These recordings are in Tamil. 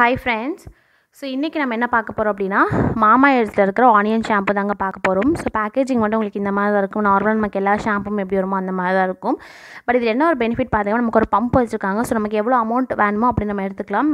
ஹாய் ஃப்ரெண்ட்ஸ் ஸோ இன்றைக்கி நம்ம என்ன பார்க்க போகிறோம் அப்படின்னா மாமா எழுத்தில் இருக்கிற ஆனியன் ஷாம்பு தாங்க பார்க்க போகிறோம் ஸோ பேக்கேஜிங் மட்டும் உங்களுக்கு இந்த மாதிரி தான் இருக்கும் நார்மல் நமக்கு எல்லா ஷாம்பும் எப்படி வருமோ அந்த மாதிரி தான் இருக்கும். பட் இதில் என்ன ஒரு பெனிஃபிட் பார்த்தீங்கன்னா நமக்கு ஒரு பம்ப் வச்சுருக்காங்க. ஸோ நமக்கு எவ்வளோ அமௌண்ட் வேணுமோ அப்படி நம்ம எடுத்துக்கலாம்.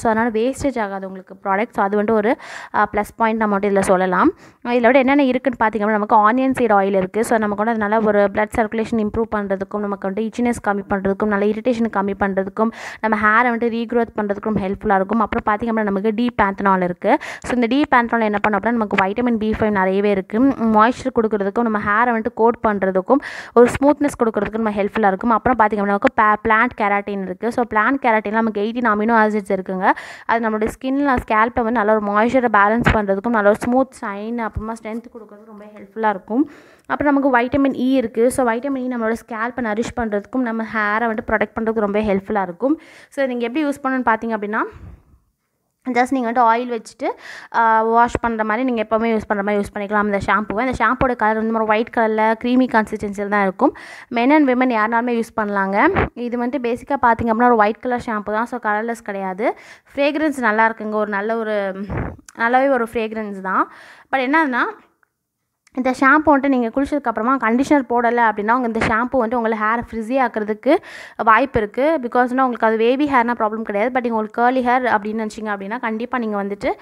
ஸோ அதனால் வேஸ்டேஜ் ஆகாது உங்களுக்கு ப்ராடக்ட் ஸோ அது வந்துட்டு ஒரு uh, ப்ளஸ் பாயிண்ட் நம்ம மட்டும் இதில் சொல்லலாம். Uh, இதில் விட என்னென்ன இருக்குன்னு பார்த்தீங்கன்னா நமக்கு ஆனியன் சீட் ஆயில் இருக்குது ஸோ நமக்கு வந்து அதனால ஒரு பிளட் சர்க்குலேஷன் இம்ப்ரூவ் பண்ணுறதுக்கும் நமக்கு வந்து இச்சினஸ் கம்மி பண்ணுறதுக்கும் நல்ல இரிட்டேஷன் கம்மி பண்ணுறதுக்கும் நம்ம ஹேரை வந்துட்டு ரீக்ரோத் பண்ணுறதுக்கும் ஹெல்ப்ஃபுல்லாக இருக்கும். அப்புறம் பார்த்திங்கன்னா நமக்கு டீப் பேந்தனால் இருக்குது ஸோ இந்த டி பேந்தனால் என்ன பண்ணோம் அப்படின்னா நமக்கு வைட்டமின் பி ஃபைவ் நிறையவே இருக்குது மாய்ஸ்சர் கொடுக்குறதுக்கும் நம்ம ஹேரை வந்துட்டு கோட் பண்ணுறதுக்கும் ஒரு ஸ்மூத்னஸ் கொடுக்குறதுக்கும் நம்ம ஹெல்ப்ஃபுல்லாக இருக்கும். அப்புறம் பார்த்திங்க அப்படின்னா பிளான்ட் கேராட்டின் இருக்குது ஸோ பிளான்ட் கேராட்டின் நமக்கு எயிட்டின் அமினோ ஆசிட்ஸ் இருக்குங்க. அது நம்மளுடைய ஸ்கின்ல ஸ்கேல்ப்பை வந்து நல்ல ஒரு மாய்ஸ்சரை பேலன்ஸ் பண்ணுறதுக்கும் நல்ல ஒரு ஸ்மூத் ஷைன் அப்புறமா ஸ்ட்ரென்த் கொடுக்குறதுக்கு ரொம்ப ஹெல்ப்ஃபுல்லாக இருக்கும். அப்புறம் நமக்கு வைட்டமின் இ இருக்குது ஸோ வைட்டமின் இ நம்மளோட ஸ்கேல்ப்பை நரிஷ் பண்ணுறதுக்கும் நம்ம ஹேரை வந்துட்டு ப்ரொடெக்ட் பண்ணுறதுக்கு ரொம்ப ஹெல்ப்ஃபுல்லாக இருக்கும். ஸோ நீங்கள் எப்படி யூஸ் பண்ணணும்னு பார்த்தீங்க அப்படின்னா ஜஸ்ட் நீங்கள் வந்துட்டு ஆயில் வச்சுட்டு வாஷ் பண்ணுற மாதிரி நீங்கள் எப்போவுமே யூஸ் பண்ணுற மாதிரி யூஸ் பண்ணிக்கலாம். இந்த ஷாம்புவை இந்த ஷாம்போட கலர் வந்து ஒரு ஒயிட் கலரில் க்ரீமி கன்சிஸ்டன்சியில் தான் இருக்கும். மென் அண்ட் விமன் யாருனாலுமே யூஸ் பண்ணலாங்க. இது வந்துட்டு பேசிக்காக பார்த்திங்க அப்படின்னா ஒரு ஒயிட் கலர் ஷாம்பு தான். ஸோ கலர்லெஸ் கிடையாது. ஃப்ரேக்ரன்ஸ் நல்லா இருக்குங்க. ஒரு நல்ல ஒரு நல்லாவே ஒரு ஃப்ரேக்ரன்ஸ் தான். பட் என்னதுன்னா இந்த ஷாம்பு வந்துட்டு நீங்கள் குளிச்சதுக்கப்புறமா கண்டிஷனர் போடலை அப்படின்னா உங்கள் இந்த ஷாம்பு வந்துட்டு உங்களை ஹேர் ஃப்ரிஸி ஆக்கிறதுக்கு வாய்ப்பு இருக்குது பிகாஸ்னால் உங்களுக்கு அது வேவி ஹேர்னால் ப்ராப்ளம் கிடையாது. பட் உங்களுக்கு கேர்லி ஹேர் அப்படின்னு நினச்சிங்க அப்படின்னா கண்டிப்பாக நீங்கள் வந்துட்டு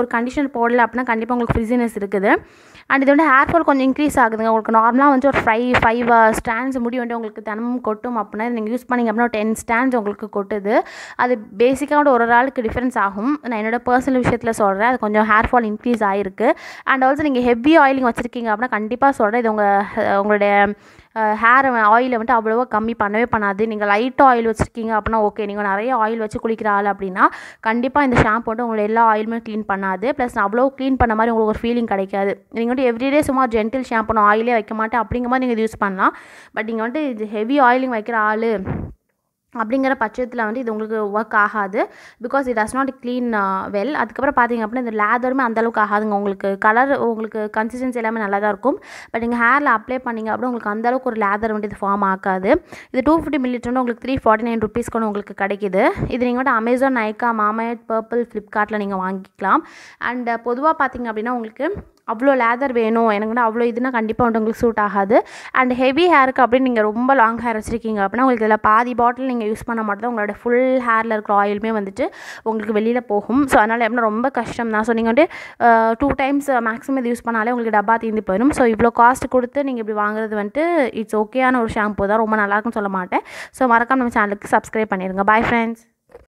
ஒரு கண்டிஷன் போடலை அப்படின்னா கண்டிப்பாக உங்களுக்கு ஃப்ரிஸினஸ் இருக்குது. அண்ட் இது வந்து ஹேர் ஃபால் கொஞ்சம் இன்க்ரீஸ் ஆகுதுங்க. உங்களுக்கு நார்மலாக வந்து ஒரு ஃபைவ் ஃபைவ் ஸ்டாண்ட்ஸ் முடி வந்து உங்களுக்கு தினமும் கொட்டும் அப்படின்னா நீங்கள் யூஸ் பண்ணிங்க அப்படின்னா டென் ஸ்டாண்ட்ஸ் உங்களுக்கு கொட்டுது. அது பேசிக்காக ஒரு ஒரு ஆளுக்கு டிஃப்ரென்ஸ் ஆகும். நான் என்னோடய பர்சனல் விஷயத்தில் சொல்கிறேன் அது கொஞ்சம் ஹேர் ஃபால் இன்க்ரீஸ் ஆகிருக்கு அண்ட் ஆல்சோ நீங்கள் ஹெவி ஆயிலிங் வச்சுருக்கீங்க அப்படின்னா கண்டிப்பாக சொல்கிறேன் இது உங்கள் உங்களுடைய ஹேர் ஆயிலை வந்துட்டு அவ்வளோவா கம்மி பண்ணவே பண்ணாது. நீங்கள் லைட்டாக ஆயில் வச்சுருக்கீங்க அப்படின்னா ஓகே நீங்கள் நிறைய ஆயில் வச்சு குளிக்கிற ஆள் அப்படின்னா கண்டிப்பாக இந்த ஷாம்பு வந்துட்டு உங்களை எல்லா ஆயிலுமே க்ளீன் பண்ணாது. ப்ளஸ் அவ்வளோ க்ளீன் பண்ண மாதிரி உங்களுக்கு ஒரு ஃபீலிங் கிடைக்காது. நீங்கள் வந்துட்டு எவ்ரிடே சும்மா ஜென்டில் ஷாம்பு நான் ஆயிலே வைக்க மாட்டேன் அப்படிங்கிற மாதிரி நீங்கள் இது யூஸ் பண்ணலாம். பட் நீங்கள் வந்துட்டு இது ஹெவி ஆயிலிங் வைக்கிற ஆள் அப்படிங்கிற பட்சத்தில் வந்து இது உங்களுக்கு ஒர்க் ஆகாது. Because it does not clean well அதுக்கப்புறம் பார்த்தீங்க அப்படின்னா இந்த லேதருமே அந்தளவுக்கு ஆகாதுங்க. உங்களுக்கு கலர் உங்களுக்கு கன்சிஸ்டன்சி எல்லாமே நல்லா தான் இருக்கும் பட் நீங்கள் ஹேரில் அப்ளை பண்ணிங்க அப்படின்னா உங்களுக்கு அந்தளவுக்கு ஒரு லேதர் வந்து இது ஃபார்ம் ஆகாது. இது டூ ஃபிஃப்டி மில்லிட்டர்னு உங்களுக்கு த்ரீ ஃபார்ட்டி நைன் ருபீஸ் கூட உங்களுக்கு கிடைக்குது. இது நீங்கள் வந்து அமேசான் நைக்கா மாமேட் பர்பிள் ஃப்ளிப்கார்ட்டில் நீங்கள் வாங்கிக்கலாம். அண்ட் uh, பொதுவாக பார்த்தீங்க அப்படின்னா உங்களுக்கு அவ்வளோ லேதர் வேணும். எனக்கு வந்து அவ்வளோ இதுனா கண்டிப்பாக வந்து உங்களுக்கு சூட் ஆகாது. அண்ட் ஹெவி ஹேருக்கு அப்படின்னு நீங்கள் ரொம்ப லாங் ஹேர் வச்சுருக்கீங்க அப்படின்னா உங்களுக்கு இதில் பாதி பாட்டில் நீங்கள் யூஸ் பண்ண மாட்டோம். உங்களோட ஃபுல் ஹேரில் இருக்கிற ஆயிலுமே வந்துட்டு உங்களுக்கு வெளியில் போகும். ஸோ அதனால் எப்படின்னா ரொம்ப கஷ்டம் தான். ஸோ நீங்கள் வந்து டூ டைம்ஸ் மேக்ஸிமம் இது யூஸ் பண்ணாலே உங்களுக்கு டப்பா தீர்ந்து போயிடும். ஸோ இவ்வளோ காஸ்ட் கொடுத்து நீங்கள் இப்படி வாங்குறது வந்துட்டு இட்ஸ் ஓகேயான ஒரு ஷாம்பு தான். ரொம்ப நல்லாயிருக்குன்னு சொல்ல மாட்டேன். ஸோ மறக்காம நம்ம சேனலுக்கு சப்ஸ்கிரைப் பண்ணிடுங்க பாய் ஃப்ரெண்ட்ஸ்